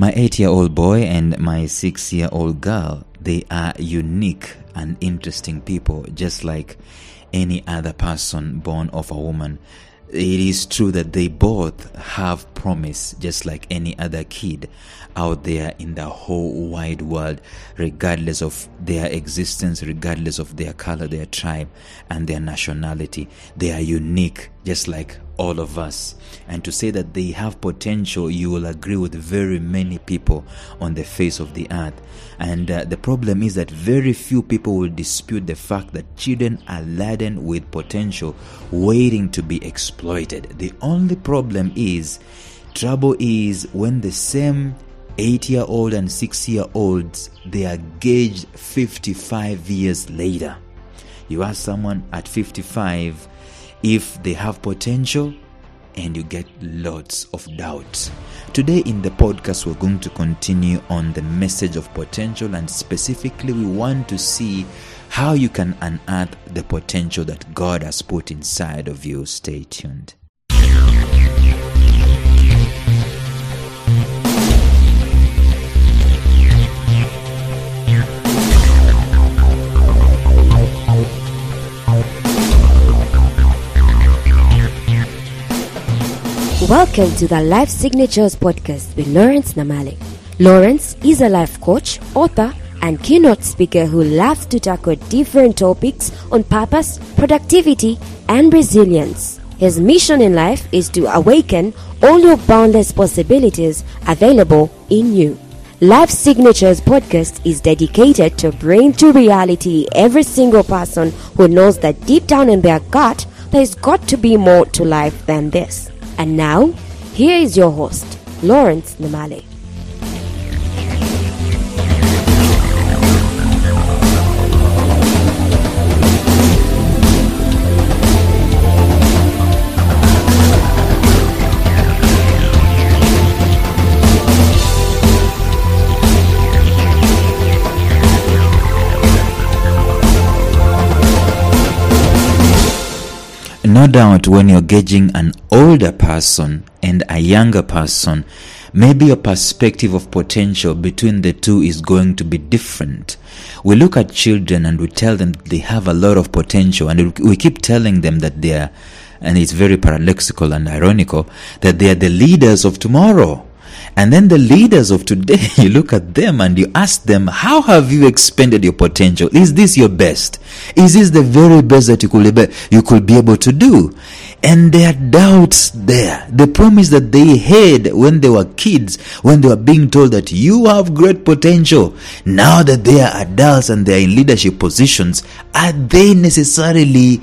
My eight year old boy and my six year old girl, they are unique and interesting people, just like any other person born of a woman. It is true that they both have promise, just like any other kid out there in the whole wide world, regardless of their existence, regardless of their color, their tribe, and their nationality. They are unique, just like all of us. And to say that they have potential, you will agree with very many people on the face of the earth. And uh, the problem is that very few people will dispute the fact that children are laden with potential waiting to be exploited. The only problem is, trouble is when the same 8 year old and 6 year olds they are gauged 55 years later you ask someone at 55 if they have potential and you get lots of doubts. Today in the podcast, we're going to continue on the message of potential, and specifically, we want to see how you can unearth the potential that God has put inside of you. Stay tuned. Welcome to the Life Signatures podcast with Lawrence Namale. Lawrence is a life coach, author, and keynote speaker who loves to tackle different topics on purpose, productivity, and resilience. His mission in life is to awaken all your boundless possibilities available in you. Life Signatures podcast is dedicated to bring to reality every single person who knows that deep down in their gut there's got to be more to life than this. And now, here is your host, Lawrence Namale. No doubt when you're gauging an older person and a younger person, maybe your perspective of potential between the two is going to be different. We look at children and we tell them they have a lot of potential and we keep telling them that they are, and it's very paradoxical and ironical, that they are the leaders of tomorrow. And then the leaders of today, you look at them and you ask them, how have you expended your potential? Is this your best? Is this the very best that you could be, you could be able to do? And there are doubts there. The promise that they had when they were kids, when they were being told that you have great potential. Now that they are adults and they are in leadership positions, are they necessarily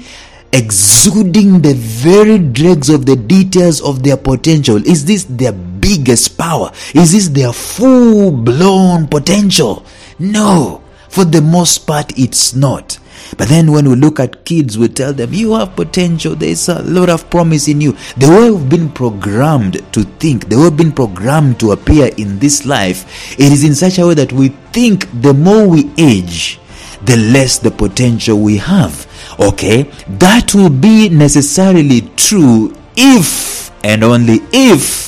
exuding the very dregs of the details of their potential? Is this their biggest power? Is this their full blown potential? No, for the most part, it's not. But then when we look at kids, we tell them, you have potential, there's a lot of promise in you. The way we've been programmed to think, the way we've been programmed to appear in this life, it is in such a way that we think the more we age, the less the potential we have. Okay, that will be necessarily true if and only if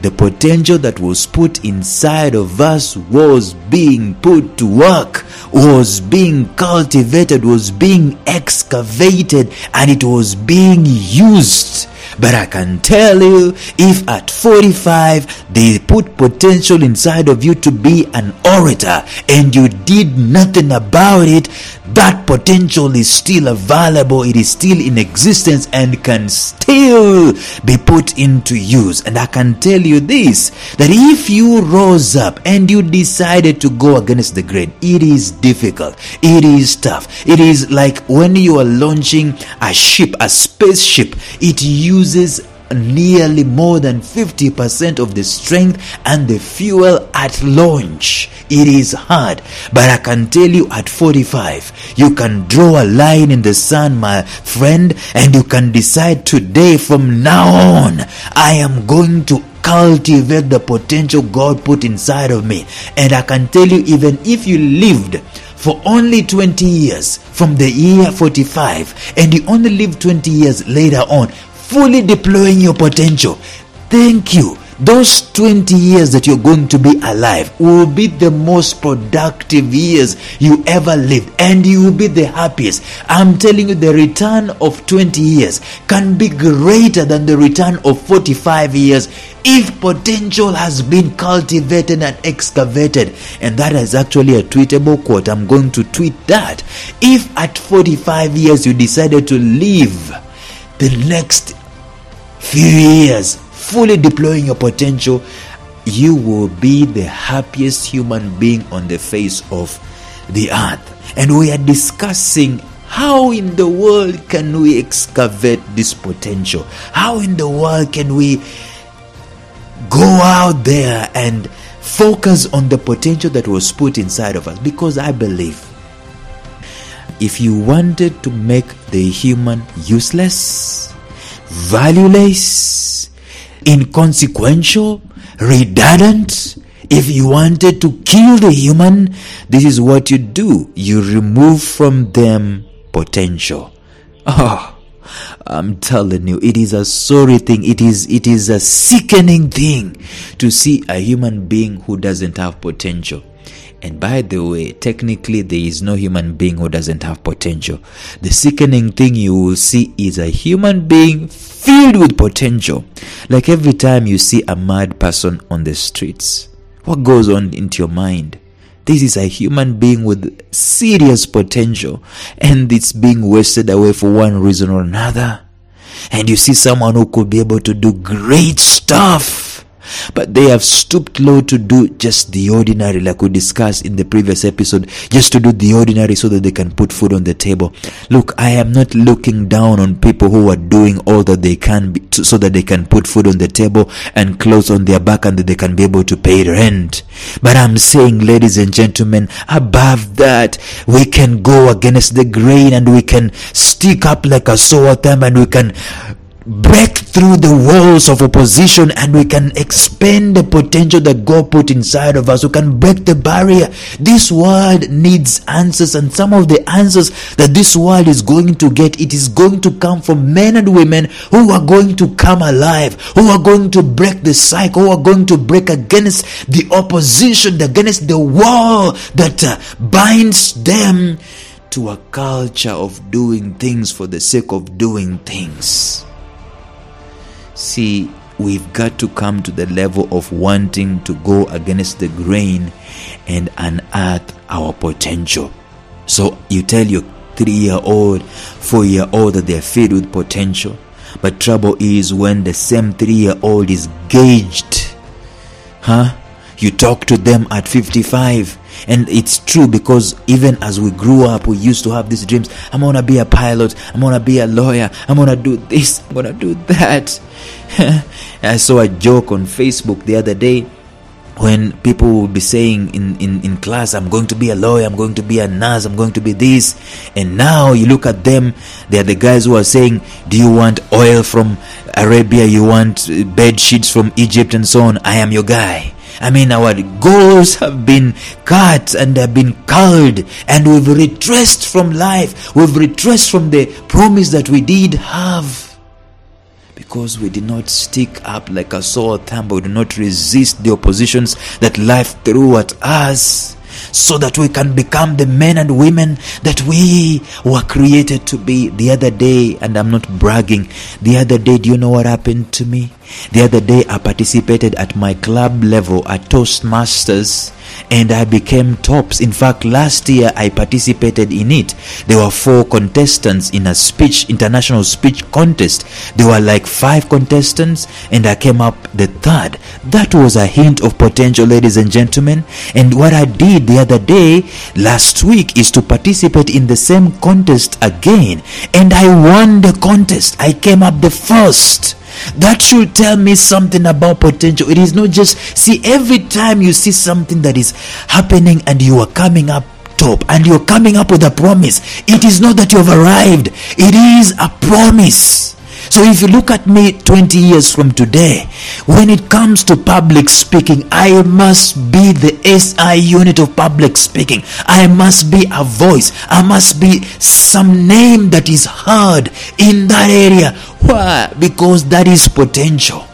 the potential that was put inside of us was being put to work, was being cultivated, was being excavated, and it was being used. But I can tell you, if at 45 they put potential inside of you to be an orator and you did nothing about it, that potential is still available, it is still in existence and can still be put into use. And I can tell you this that if you rose up and you decided to go against the grain, it is difficult, it is tough. It is like when you are launching a ship, a spaceship, it uses nearly more than 50% of the strength and the fuel at launch. It is hard, but I can tell you at 45, you can draw a line in the sand, my friend, and you can decide today from now on, I am going to cultivate the potential God put inside of me. And I can tell you, even if you lived for only 20 years from the year 45 and you only live 20 years later on fully deploying your potential thank you those 20 years that you're going to be alive will be the most productive years you ever lived and you will be the happiest. I'm telling you, the return of 20 years can be greater than the return of 45 years if potential has been cultivated and excavated. And that is actually a tweetable quote. I'm going to tweet that. If at 45 years you decided to live the next few years fully deploying your potential, you will be the happiest human being on the face of the earth. And we are discussing how in the world can we excavate this potential? How in the world can we go out there and focus on the potential that was put inside of us? Because I believe if you wanted to make the human useless, valueless, inconsequential, redundant, if you wanted to kill the human, this is what you do. You remove from them potential. Oh, I'm telling you, it is a sorry thing. It is it is a sickening thing to see a human being who doesn't have potential. And by the way, technically, there is no human being who doesn't have potential. The sickening thing you will see is a human being filled with potential. Like every time you see a mad person on the streets, what goes on into your mind? This is a human being with serious potential, and it's being wasted away for one reason or another. And you see someone who could be able to do great stuff but they have stooped low to do just the ordinary, like we discussed in the previous episode, just to do the ordinary so that they can put food on the table. Look, I am not looking down on people who are doing all that they can be, so that they can put food on the table and clothes on their back and that they can be able to pay rent. But I'm saying, ladies and gentlemen, above that, we can go against the grain and we can stick up like a sore thumb and we can break through the walls of opposition and we can expand the potential that God put inside of us. We can break the barrier. This world needs answers, and some of the answers that this world is going to get, it is going to come from men and women who are going to come alive, who are going to break the cycle, who are going to break against the opposition, against the wall that uh, binds them to a culture of doing things for the sake of doing things. See, we've got to come to the level of wanting to go against the grain and unearth our potential. So you tell your three year old, four year old that they're filled with potential. But trouble is when the same three year old is gauged. Huh? You talk to them at 55 and it's true because even as we grew up we used to have these dreams i'm gonna be a pilot i'm gonna be a lawyer i'm gonna do this i'm gonna do that i saw a joke on facebook the other day when people would be saying in, in, in class, I'm going to be a lawyer, I'm going to be a nurse, I'm going to be this. And now you look at them, they're the guys who are saying, Do you want oil from Arabia? You want uh, bed sheets from Egypt and so on? I am your guy. I mean, our goals have been cut and have been culled, and we've retraced from life. We've retraced from the promise that we did have. Because we did not stick up like a sore thumb, we did not resist the oppositions that life threw at us so that we can become the men and women that we were created to be. The other day, and I'm not bragging, the other day, do you know what happened to me? The other day, I participated at my club level at Toastmasters and I became tops. In fact, last year I participated in it. There were four contestants in a speech, international speech contest. There were like five contestants, and I came up the third. That was a hint of potential, ladies and gentlemen. And what I did the other day, last week, is to participate in the same contest again. And I won the contest. I came up the first. That should tell me something about potential. It is not just see every time you see something that is happening and you are coming up top and you're coming up with a promise. It is not that you have arrived, it is a promise. So if you look at me 20 years from today, when it comes to public speaking, I must be the SI unit of public speaking. I must be a voice. I must be some name that is heard in that area. Why? Because that is potential.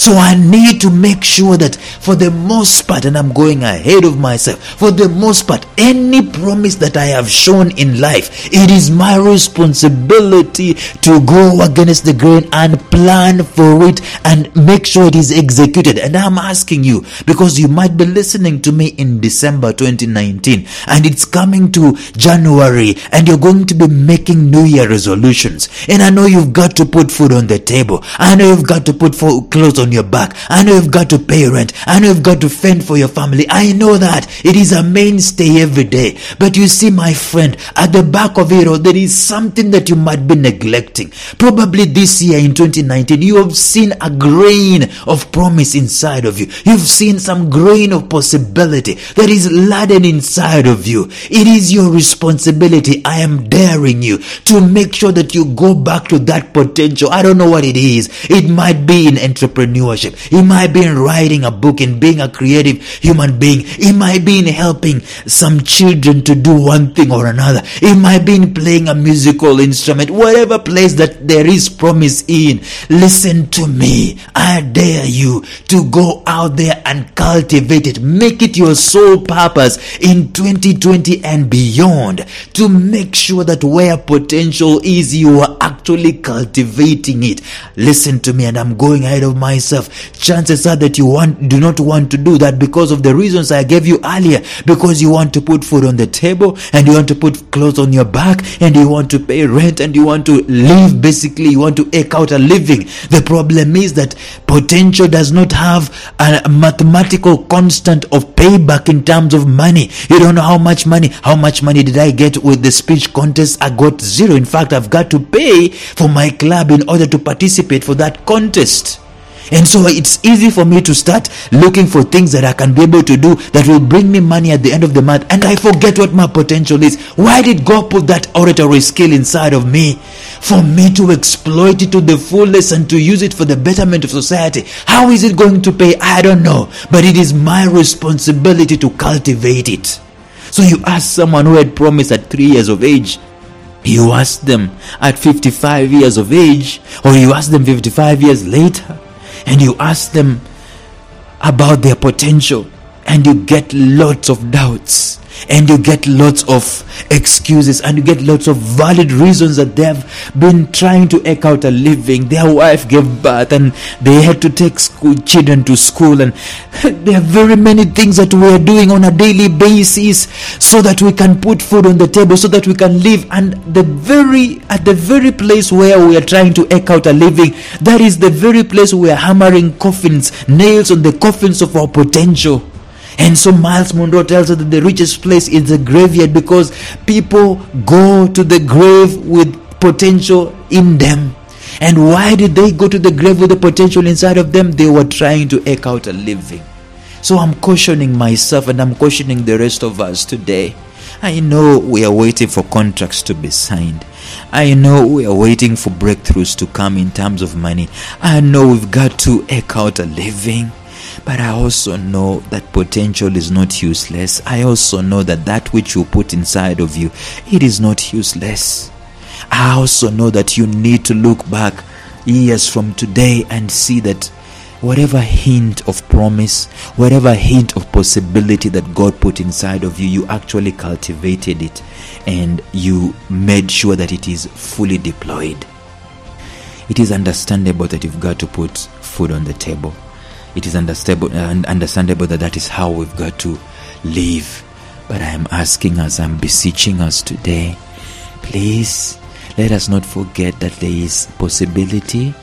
So I need to make sure that for the most part, and I'm going ahead of myself, for the most part, any promise that I have shown in life, it is my responsibility to go against the grain and plan for it and make sure it is executed. And I'm asking you because you might be listening to me in December 2019 and it's coming to January and you're going to be making New Year resolutions. And I know you've got to put food on the table. I know you've got to put clothes on your back. I know you've got to pay rent. I know you've got to fend for your family. I know that it is a mainstay every day. But you see, my friend, at the back of it all, there is something that you might be neglecting. Probably this year in 2019, you have seen a grain of promise inside of you. You've seen some grain of possibility that is laden inside of you. It is your responsibility. I am daring you to make sure that you go back to that potential. I don't know what it is. It might be in entrepreneurship. It might be in writing a book and being a creative human being. It might be in helping some children to do one thing or another. It might be in playing a musical instrument. Whatever place that there is promise in, listen to me. I dare you to go out there and cultivate it. Make it your sole purpose in 2020 and beyond to make sure that where potential is, you are actually cultivating it. Listen to me, and I'm going ahead of myself. Chances are that you want do not want to do that because of the reasons I gave you earlier. Because you want to put food on the table, and you want to put clothes on your back, and you want to pay rent, and you want to live. Basically, you want to eke out a living. The problem is that potential does not have a mathematical constant of payback in terms of money. You don't know how much money. How much money did I get with the speech contest? I got zero. In fact, I've got to pay for my club in order to participate for that contest. And so it's easy for me to start looking for things that I can be able to do that will bring me money at the end of the month. And I forget what my potential is. Why did God put that oratory skill inside of me? For me to exploit it to the fullest and to use it for the betterment of society. How is it going to pay? I don't know. But it is my responsibility to cultivate it. So you ask someone who had promised at three years of age, you ask them at 55 years of age, or you ask them 55 years later, and you ask them about their potential, and you get lots of doubts. And you get lots of excuses. And you get lots of valid reasons that they have been trying to eke out a living. Their wife gave birth and they had to take school, children to school. And there are very many things that we are doing on a daily basis so that we can put food on the table so that we can live. And the very at the very place where we are trying to eke out a living that is the very place we are hammering coffins nails on the coffins of our potential and so Myles Munroe tells us that the richest place is the graveyard because people go to the grave with potential in them. And why did they go to the grave with the potential inside of them? They were trying to eke out a living. So I'm cautioning myself and I'm cautioning the rest of us today. I know we are waiting for contracts to be signed. I know we are waiting for breakthroughs to come in terms of money. I know we've got to eke out a living. But I also know that potential is not useless. I also know that that which you put inside of you, it is not useless. I also know that you need to look back years from today and see that whatever hint of promise, whatever hint of possibility that God put inside of you, you actually cultivated it and you made sure that it is fully deployed. It is understandable that you've got to put food on the table it is understandable, uh, understandable that that is how we've got to live. But I am asking us, I'm beseeching us today, please let us not forget that there is possibility.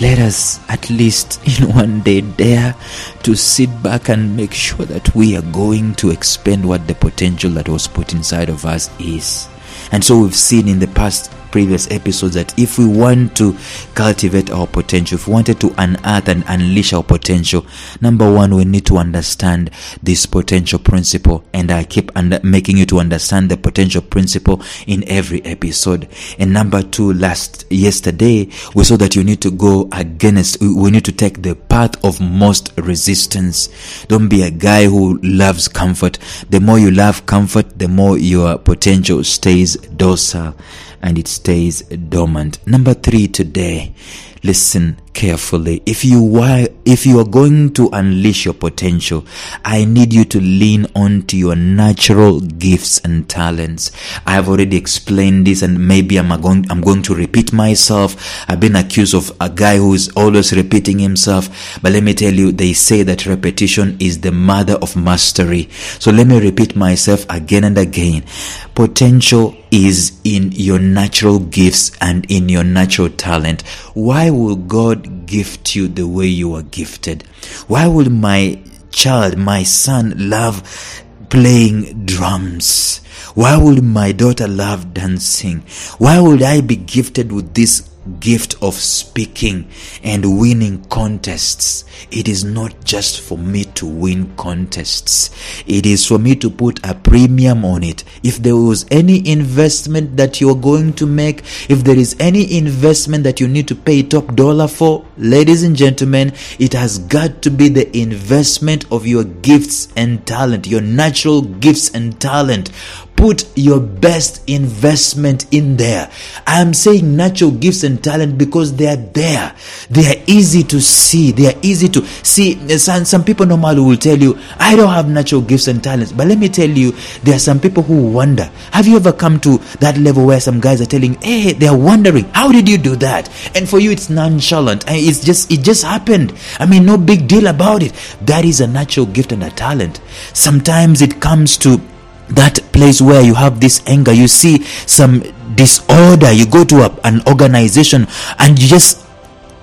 Let us at least in one day dare to sit back and make sure that we are going to expend what the potential that was put inside of us is. And so we've seen in the past previous episodes that if we want to cultivate our potential, if we wanted to unearth and unleash our potential, number one, we need to understand this potential principle. And I keep under, making you to understand the potential principle in every episode. And number two, last yesterday, we saw that you need to go against, we need to take the path of most resistance. Don't be a guy who loves comfort. The more you love comfort, the more your potential stays docile and it stays dormant. Number three today, listen carefully. If you were, if you are going to unleash your potential, I need you to lean onto your natural gifts and talents. I have already explained this and maybe I'm going, I'm going to repeat myself. I've been accused of a guy who is always repeating himself. But let me tell you, they say that repetition is the mother of mastery. So let me repeat myself again and again. Potential is in your natural gifts and in your natural talent. Why will God gift you the way you are gifted? Why will my child, my son love playing drums? Why would my daughter love dancing? Why would I be gifted with this gift of speaking and winning contests. It is not just for me to win contests. It is for me to put a premium on it. If there was any investment that you're going to make, if there is any investment that you need to pay top dollar for, ladies and gentlemen, it has got to be the investment of your gifts and talent, your natural gifts and talent put your best investment in there. I am saying natural gifts and talent because they are there. They are easy to see. They are easy to see. Some, some people normally will tell you, I don't have natural gifts and talents. But let me tell you, there are some people who wonder. Have you ever come to that level where some guys are telling, hey, they are wondering, how did you do that? And for you, it's nonchalant. It's just, it just happened. I mean, no big deal about it. That is a natural gift and a talent. Sometimes it comes to that place where you have this anger you see some disorder you go to a, an organization and you just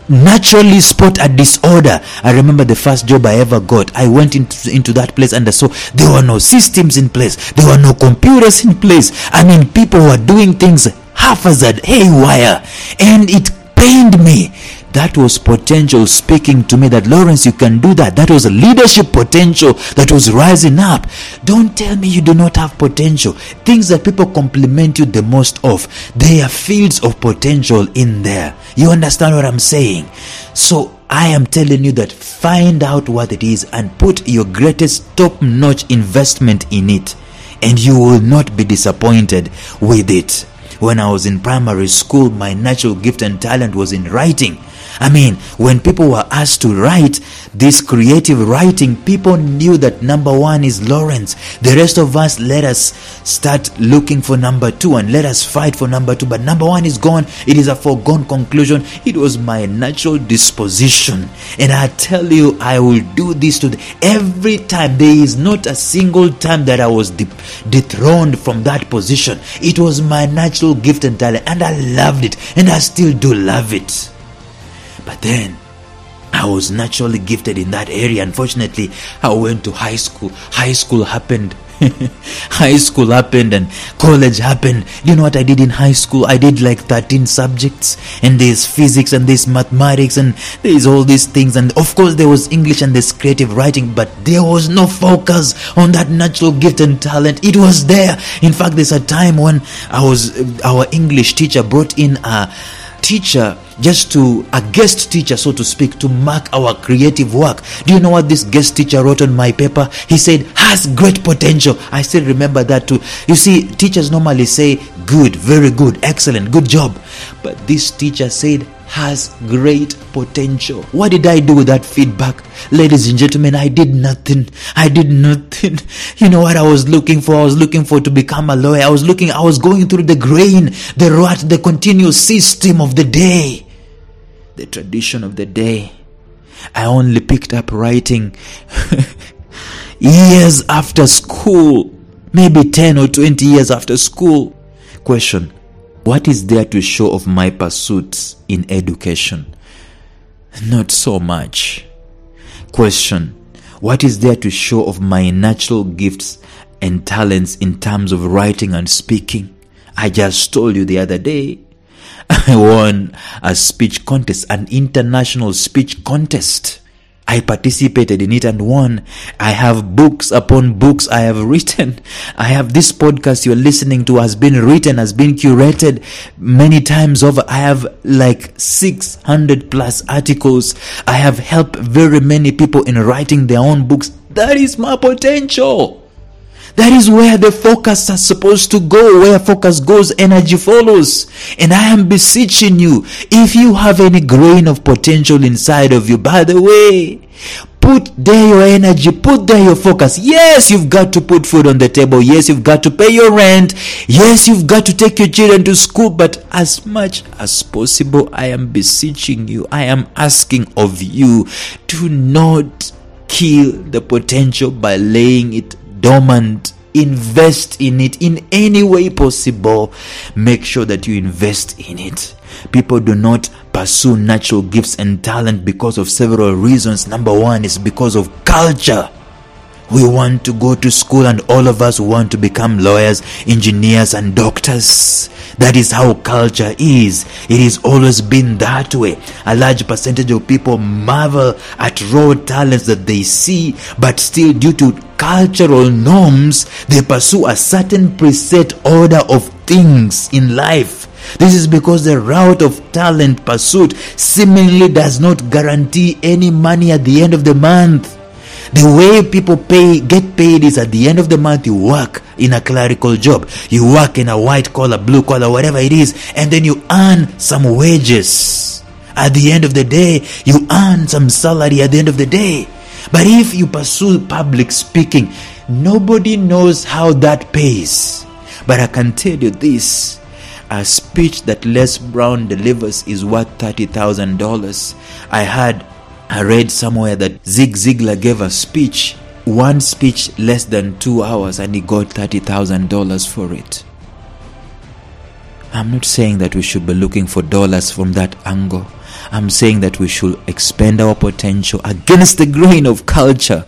naturally spot a disorder. I remember the first job i ever got. I went into, into that place and i saw there were no systems in place. There were no computers in place. I mean people were doing things haphazard haywire. And it pained me that was potential speaking to me that Lawrence, you can do that. That was a leadership potential that was rising up. Don't tell me you do not have potential. Things that people compliment you the most of, there are fields of potential in there. You understand what I'm saying? So I am telling you that find out what it is and put your greatest top notch investment in it, and you will not be disappointed with it. When I was in primary school, my natural gift and talent was in writing. I mean, when people were asked to write this creative writing, people knew that number one is Lawrence. The rest of us, let us start looking for number two and let us fight for number two. But number one is gone. It is a foregone conclusion. It was my natural disposition. And I tell you, I will do this to every time. There is not a single time that I was de- dethroned from that position. It was my natural gift and talent, and I loved it, and I still do love it. But then I was naturally gifted in that area. Unfortunately, I went to high school. High school happened. high school happened and college happened. Do you know what I did in high school? I did like 13 subjects, and there's physics and there's mathematics and there's all these things. And of course, there was English and there's creative writing, but there was no focus on that natural gift and talent. It was there. In fact, there's a time when I was our English teacher brought in a teacher just to a guest teacher so to speak to mark our creative work do you know what this guest teacher wrote on my paper he said has great potential i still remember that too you see teachers normally say good very good excellent good job but this teacher said has great potential. What did I do with that feedback? Ladies and gentlemen, I did nothing. I did nothing. You know what I was looking for? I was looking for to become a lawyer. I was looking, I was going through the grain, the rut, the continuous system of the day, the tradition of the day. I only picked up writing years after school, maybe 10 or 20 years after school. Question what is there to show of my pursuits in education? Not so much. Question What is there to show of my natural gifts and talents in terms of writing and speaking? I just told you the other day I won a speech contest, an international speech contest. I participated in it and won. I have books upon books I have written. I have this podcast you're listening to has been written, has been curated many times over. I have like 600 plus articles. I have helped very many people in writing their own books. That is my potential. That is where the focus is supposed to go. Where focus goes, energy follows. And I am beseeching you, if you have any grain of potential inside of you, by the way, put there your energy, put there your focus. Yes, you've got to put food on the table. Yes, you've got to pay your rent. Yes, you've got to take your children to school. But as much as possible, I am beseeching you, I am asking of you, do not kill the potential by laying it dormant. Invest in it in any way possible. Make sure that you invest in it. People do not pursue natural gifts and talent because of several reasons. Number one is because of culture we want to go to school and all of us want to become lawyers, engineers, and doctors. That is how culture is. It has always been that way. A large percentage of people marvel at raw talents that they see, but still, due to cultural norms, they pursue a certain preset order of things in life. This is because the route of talent pursuit seemingly does not guarantee any money at the end of the month. The way people pay get paid is at the end of the month you work in a clerical job. You work in a white collar, blue collar, whatever it is, and then you earn some wages. At the end of the day, you earn some salary at the end of the day. But if you pursue public speaking, nobody knows how that pays. But I can tell you this a speech that Les Brown delivers is worth $30,000. I had I read somewhere that Zig Ziglar gave a speech, one speech less than two hours, and he got $30,000 for it. I'm not saying that we should be looking for dollars from that angle. I'm saying that we should expend our potential against the grain of culture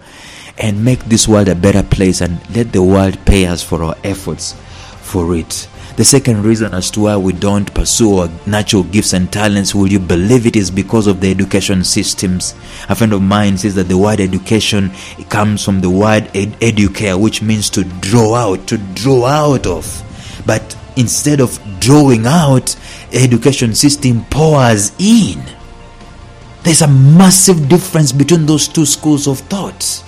and make this world a better place and let the world pay us for our efforts for it. The second reason as to why we don't pursue our natural gifts and talents, will you believe it, is because of the education systems. A friend of mine says that the word education comes from the word ed- educare, which means to draw out, to draw out of. But instead of drawing out, education system pours in. There's a massive difference between those two schools of thought.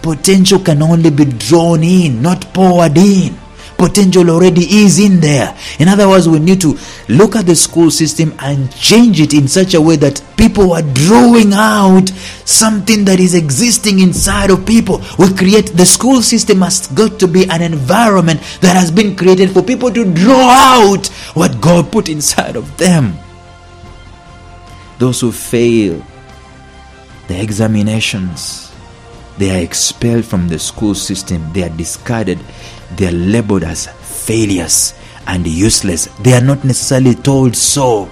Potential can only be drawn in, not poured in potential already is in there. In other words, we need to look at the school system and change it in such a way that people are drawing out something that is existing inside of people. We create the school system has got to be an environment that has been created for people to draw out what God put inside of them. Those who fail the examinations, they are expelled from the school system, they are discarded they are labeled as failures and useless. They are not necessarily told so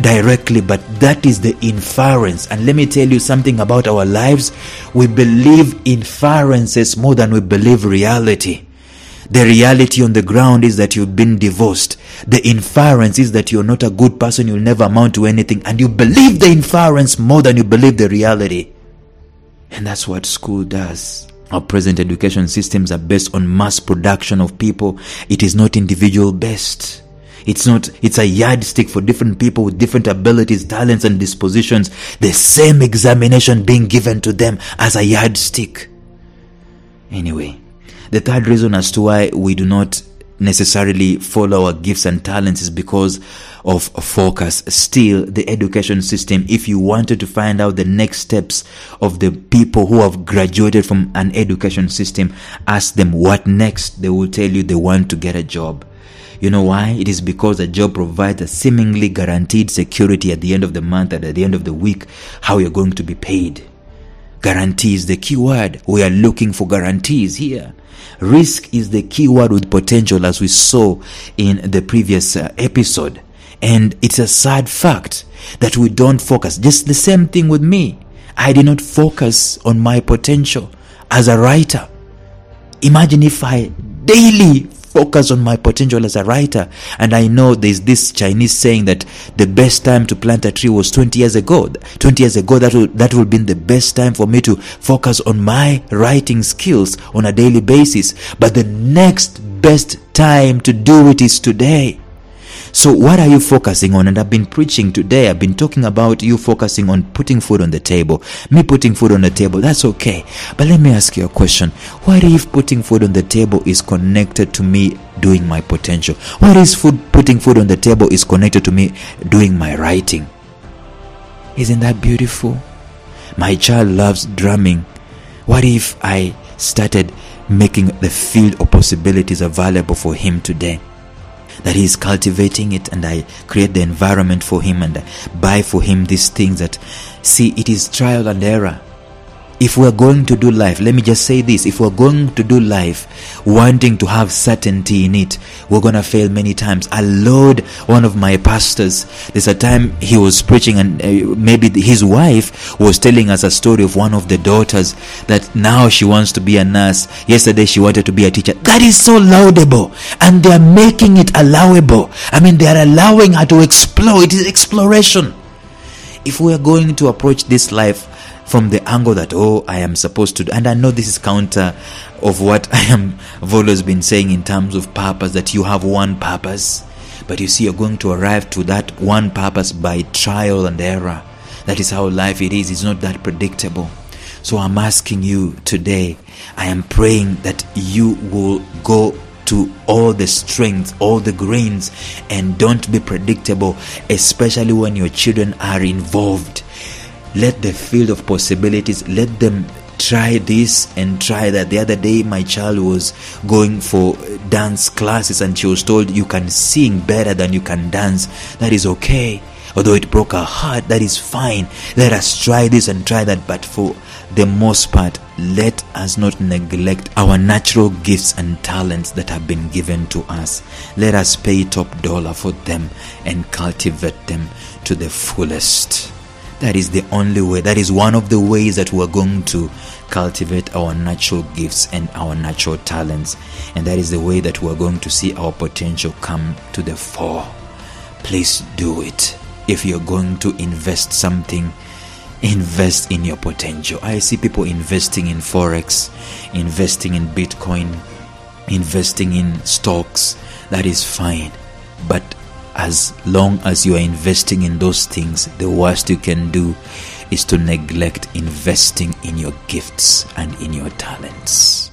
directly, but that is the inference. And let me tell you something about our lives. We believe inferences more than we believe reality. The reality on the ground is that you've been divorced. The inference is that you're not a good person, you'll never amount to anything, and you believe the inference more than you believe the reality. And that's what school does. Our present education systems are based on mass production of people. It is not individual based. It's not, it's a yardstick for different people with different abilities, talents, and dispositions. The same examination being given to them as a yardstick. Anyway, the third reason as to why we do not necessarily follow our gifts and talents is because of focus. Still, the education system, if you wanted to find out the next steps of the people who have graduated from an education system, ask them what next. They will tell you they want to get a job. You know why? It is because a job provides a seemingly guaranteed security at the end of the month and at the end of the week how you're going to be paid. Guarantees the key word. We are looking for guarantees here. Risk is the key word with potential, as we saw in the previous uh, episode. And it's a sad fact that we don't focus. Just the same thing with me. I did not focus on my potential as a writer. Imagine if I daily focus on my potential as a writer. And I know there's this Chinese saying that the best time to plant a tree was 20 years ago. 20 years ago, that will, that will be the best time for me to focus on my writing skills on a daily basis. But the next best time to do it is today. So, what are you focusing on? And I've been preaching today, I've been talking about you focusing on putting food on the table. Me putting food on the table, that's okay. But let me ask you a question. What if putting food on the table is connected to me doing my potential? What is food putting food on the table is connected to me doing my writing? Isn't that beautiful? My child loves drumming. What if I started making the field of possibilities available for him today? That he is cultivating it and I create the environment for him and I buy for him these things that see it is trial and error if we're going to do life, let me just say this if we're going to do life wanting to have certainty in it, we're going to fail many times. I Lord, one of my pastors, there's a time he was preaching, and uh, maybe his wife was telling us a story of one of the daughters that now she wants to be a nurse. Yesterday she wanted to be a teacher. That is so laudable, and they're making it allowable. I mean, they're allowing her to explore. It is exploration. If we are going to approach this life from the angle that oh i am supposed to do. And i know this is counter of what i am have always been saying in terms of purpose that you have one purpose but you see you're going to arrive to that one purpose by trial and error. That is how life it is. It's not that predictable. So i'm asking you today i am praying that you will go to all the strengths, all the grains, and don't be predictable, especially when your children are involved let the field of possibilities let them try this and try that. The other day my child was going for dance classes and she was told you can sing better than you can dance. That is okay. Although it broke her heart that is fine. Let us try this and try that. But for the most part let us not neglect our natural gifts and talents that have been given to us. Let us pay top dollar for them and cultivate them to the fullest that is the only way, that is one of the ways that we're going to cultivate our natural gifts and our natural talents. And that is the way that we're going to see our potential come to the fore. Please do it. If you're going to invest something, invest in your potential. I see people investing in Forex, investing in Bitcoin, investing in stocks. That is fine. But as long as you are investing in those things, the worst you can do is to neglect investing in your gifts and in your talents.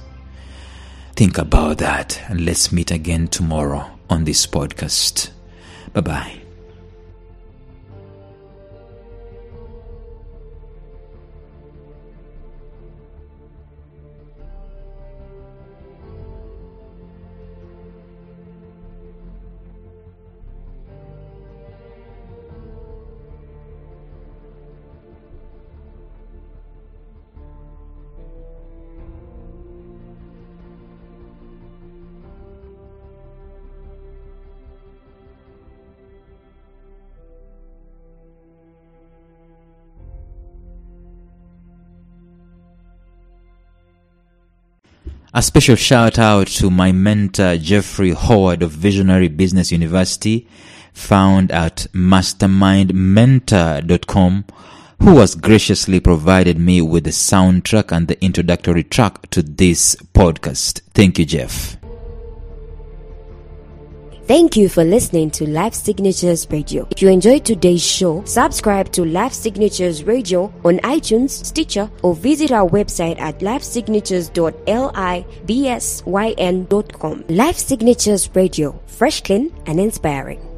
Think about that and let's meet again tomorrow on this podcast. Bye bye. A special shout out to my mentor, Jeffrey Howard of Visionary Business University, found at mastermindmentor.com, who has graciously provided me with the soundtrack and the introductory track to this podcast. Thank you, Jeff. Thank you for listening to Life Signatures Radio. If you enjoyed today's show, subscribe to Life Signatures Radio on iTunes, Stitcher, or visit our website at lifesignatures.libsyn.com. Life Signatures Radio, fresh, clean, and inspiring.